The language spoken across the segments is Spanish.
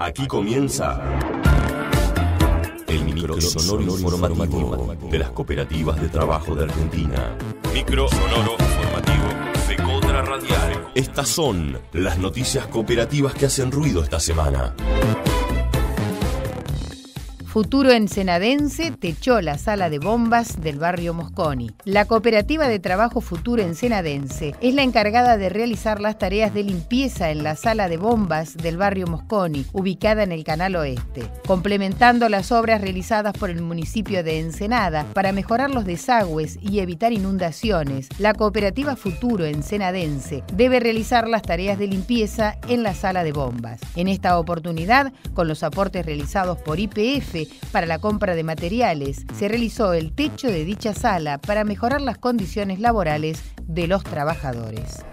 Aquí comienza el micro sonoro informativo de las cooperativas de trabajo de Argentina. Micro sonoro informativo de Contra Radial. Estas son las noticias cooperativas que hacen ruido esta semana. Futuro Ensenadense techó la sala de bombas del barrio Mosconi. La cooperativa de trabajo Futuro Ensenadense es la encargada de realizar las tareas de limpieza en la sala de bombas del barrio Mosconi, ubicada en el Canal Oeste, complementando las obras realizadas por el municipio de Ensenada para mejorar los desagües y evitar inundaciones. La cooperativa Futuro Ensenadense debe realizar las tareas de limpieza en la sala de bombas. En esta oportunidad, con los aportes realizados por IPF, para la compra de materiales, se realizó el techo de dicha sala para mejorar las condiciones laborales de los trabajadores.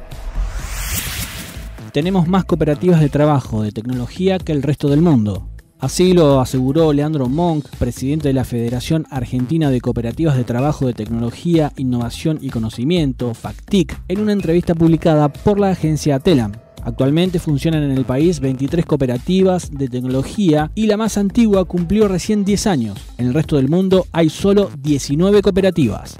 Tenemos más cooperativas de trabajo de tecnología que el resto del mundo. Así lo aseguró Leandro Monk, presidente de la Federación Argentina de Cooperativas de Trabajo de Tecnología, Innovación y Conocimiento, FACTIC, en una entrevista publicada por la agencia Telam. Actualmente funcionan en el país 23 cooperativas de tecnología y la más antigua cumplió recién 10 años. En el resto del mundo hay solo 19 cooperativas.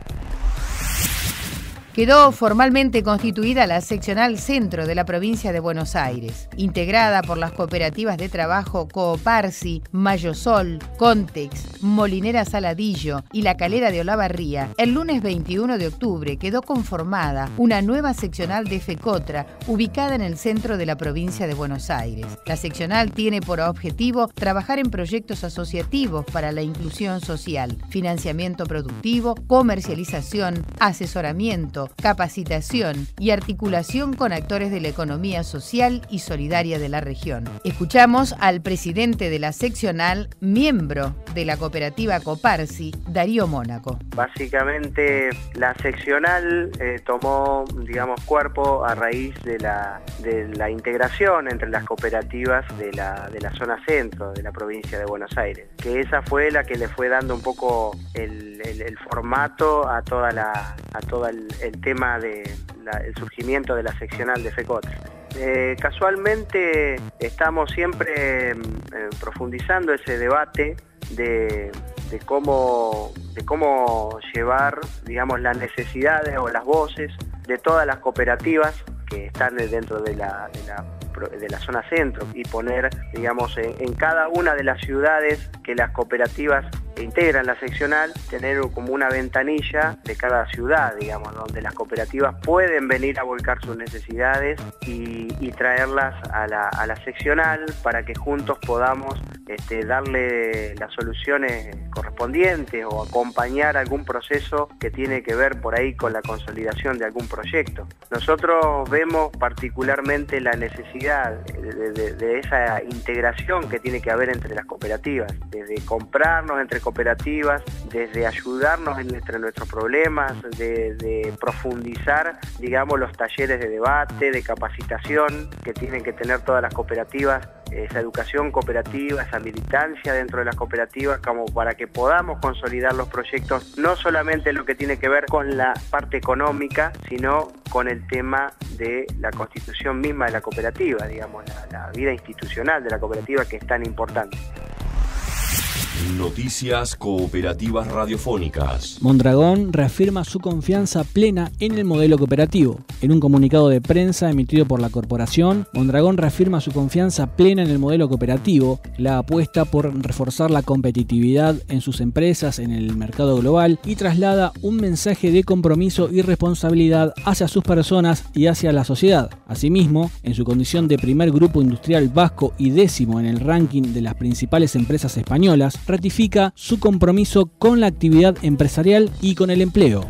Quedó formalmente constituida la seccional centro de la provincia de Buenos Aires, integrada por las cooperativas de trabajo Cooparsi, Mayosol, Contex, Molinera Saladillo y La Calera de Olavarría. El lunes 21 de octubre quedó conformada una nueva seccional de FECOTRA ubicada en el centro de la provincia de Buenos Aires. La seccional tiene por objetivo trabajar en proyectos asociativos para la inclusión social, financiamiento productivo, comercialización, asesoramiento, capacitación y articulación con actores de la economía social y solidaria de la región. Escuchamos al presidente de la seccional, miembro de la cooperativa Coparsi, Darío Mónaco. Básicamente la seccional eh, tomó, digamos, cuerpo a raíz de la, integración entre las cooperativas de la, de la zona centro de la provincia de Buenos Aires, que esa fue la que le fue dando un poco el, formato a toda la, a todo el tema del surgimiento de la seccional de FECOT. Eh, casualmente estamos siempre mm, eh, profundizando ese debate de, cómo, llevar digamos, las necesidades o las voces de todas las cooperativas que están dentro de la, de la, zona centro y poner digamos, en cada una de las ciudades que las cooperativas integran la seccional, tener como una ventanilla de cada ciudad, digamos, donde las cooperativas pueden venir a volcar sus necesidades y, traerlas a la, seccional para que juntos podamos este, darle las soluciones correspondientes o acompañar algún proceso que tiene que ver por ahí con la consolidación de algún proyecto. Nosotros vemos particularmente la necesidad de, esa integración que tiene que haber entre las cooperativas, desde comprarnos entre cooperativas, desde ayudarnos en nuestros problemas, de, profundizar, digamos, los talleres de debate, de capacitación que tienen que tener todas las cooperativas, esa educación cooperativa, esa militancia dentro de las cooperativas, como para que podamos consolidar los proyectos, no solamente lo que tiene que ver con la parte económica, sino con el tema de la constitución misma de la cooperativa, digamos, la vida institucional de la cooperativa que es tan importante. Noticias cooperativas radiofónicas. Mondragón reafirma su confianza plena en el modelo cooperativo. En un comunicado de prensa emitido por la corporación, Mondragón reafirma su confianza plena en el modelo cooperativo, la apuesta por reforzar la competitividad en sus empresas en el mercado global y traslada un mensaje de compromiso y responsabilidad hacia sus personas y hacia la sociedad. Asimismo, en su condición de primer grupo industrial vasco y décimo en el ranking de las principales empresas españolas, ratifica su compromiso con la actividad empresarial y con el empleo.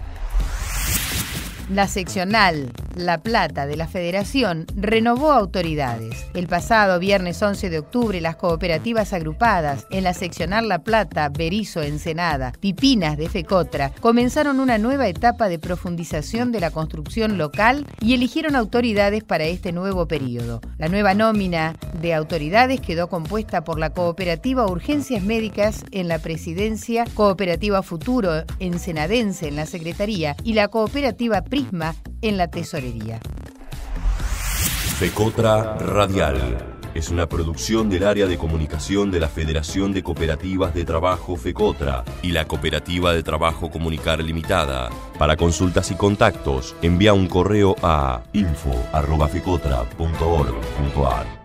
La seccional La Plata de la Federación renovó autoridades. El pasado viernes 11 de octubre, las cooperativas agrupadas en la seccional La Plata, Berizo, Ensenada, Pipinas de Fecotra comenzaron una nueva etapa de profundización de la construcción local y eligieron autoridades para este nuevo periodo. La nueva nómina de autoridades quedó compuesta por la cooperativa Urgencias Médicas en la presidencia, Cooperativa Futuro Ensenadense en la secretaría y la cooperativa Prisma en la tesorería. Fecotra Radial. es una producción del área de comunicación de la Federación de Cooperativas de Trabajo FECOTRA y la Cooperativa de Trabajo Comunicar Limitada. Para consultas y contactos, envía un correo a info.fecotra.org.ar.